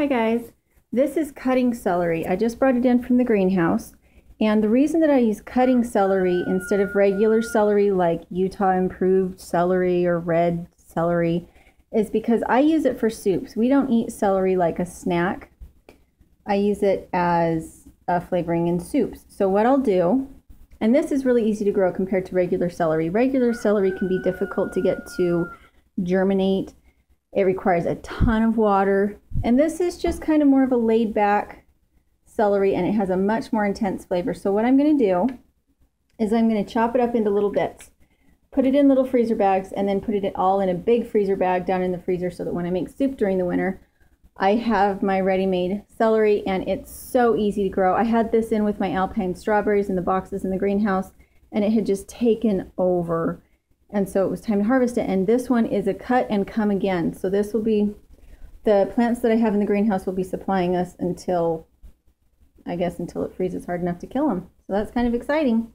Hi guys, this is cutting celery. I just brought it in from the greenhouse. And the reason that I use cutting celery instead of regular celery like Utah improved celery or red celery is because I use it for soups. We don't eat celery like a snack. I use it as a flavoring in soups. So what I'll do, and this is really easy to grow compared to regular celery. Regular celery can be difficult to get to germinate. It requires a ton of water. And this is just kind of more of a laid back celery and it has a much more intense flavor. So what I'm going to do is I'm going to chop it up into little bits, put it in little freezer bags, and then put it all in a big freezer bag down in the freezer so that when I make soup during the winter, I have my ready-made celery and it's so easy to grow. I had this in with my alpine strawberries in the boxes in the greenhouse and it had just taken over. And so it was time to harvest it. And this one is a cut and come again. So this will be, the plants that I have in the greenhouse will be supplying us until, I guess, until it freezes hard enough to kill them. So that's kind of exciting.